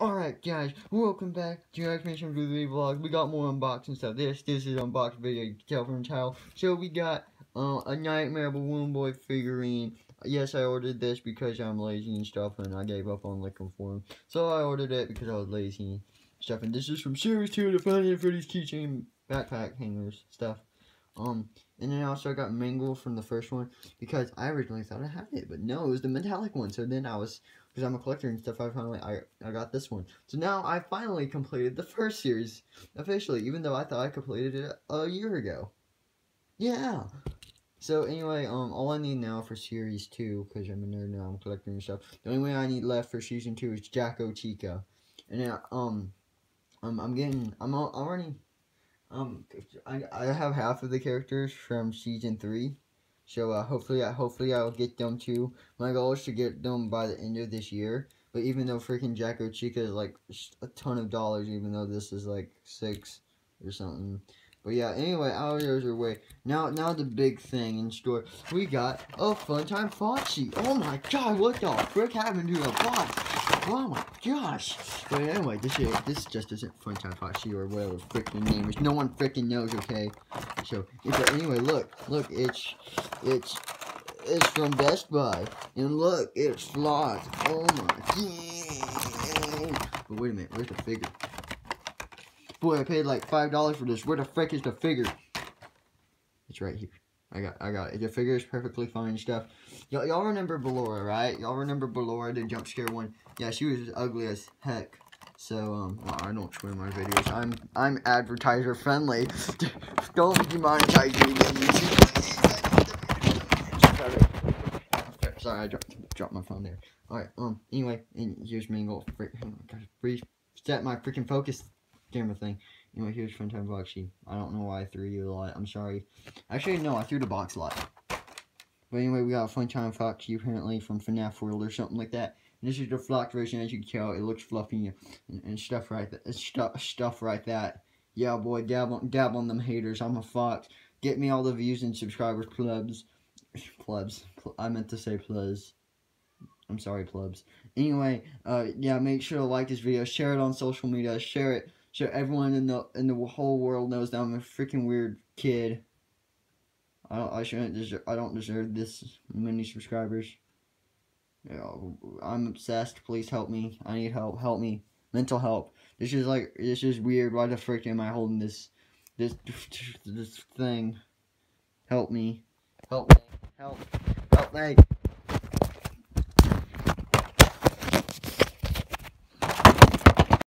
Alright guys, welcome back to Explanation for the vlog. We got more unboxing stuff. This this is unboxed video, you can tell from the title. So we got uh, a Nightmare Balloon Boy figurine. Yes, I ordered this because I'm lazy and stuff and I gave up on looking for him. So I ordered it because I was lazy and stuff. And this is from Series 2, the Funny Freddy's keychain backpack hangers stuff. Um, and then I also got Mangle from the first one because I originally thought I had it, but no, it was the metallic one. So then I was, because I'm a collector and stuff, I finally, I, I got this one. So now I finally completed the first series officially, even though I thought I completed it a year ago. Yeah. So anyway, um, all I need now for series two, because I'm a nerd now, I'm collecting stuff. The only way I need left for season two is Jack-O-Chica, and then um, um, I'm getting, I'm already um, I, I have half of the characters from season three, so uh, hopefully, I hopefully I'll get them too. My goal is to get them by the end of this year. But even though freaking Jack-O-Chica is like a ton of dollars, even though this is like six or something. But yeah, anyway, of your way. Now, now the big thing in store. We got a fun Funtime Foxy. Oh my god, what the frick happened to the box? Oh my gosh. But anyway, this is, this just isn't Funtime Foxy or whatever freaking name is. No one freaking knows, okay? So, but anyway, look, look, it's, it's, it's from Best Buy. And look, it's Sloth. Oh my. But wait a minute, where's the figure? Boy, I paid like $5 for this. Where the frick is the figure? It's right here. I got I got it. The figure is perfectly fine stuff. Y'all remember Ballora, right? Y'all remember Ballora, the jump scare one? Yeah, she was ugly as heck. So, um, well, I don't swear my videos. I'm I'm advertiser friendly. don't demonetize me. Sorry, I dropped, dropped my phone there. Alright, um, anyway, and here's Mangle. Gotta reset my freaking focus camera thing. Anyway, here's Funtime Foxy. I don't know why I threw you a lot. I'm sorry. Actually, no, I threw the box a lot. But anyway, we got a Funtime Foxy apparently from FNAF World or something like that. And this is the flocked version, as you can tell. It looks fluffy and, and stuff right that stuff stuff right that. Yeah, boy, dab on, dab on them haters. I'm a fox. Get me all the views and subscribers, plebs. Plebs. I meant to say plebs. I'm sorry, plebs. Anyway, uh, yeah, make sure to like this video, share it on social media, share it so everyone in the in the whole world knows that I'm a freaking weird kid. I don't, I shouldn't deserve, I don't deserve this many subscribers. I'm obsessed. Please help me. I need help. Help me. Mental help. This is like this is weird. Why the frick am I holding this this this thing? Help me. Help me. Help. Help me.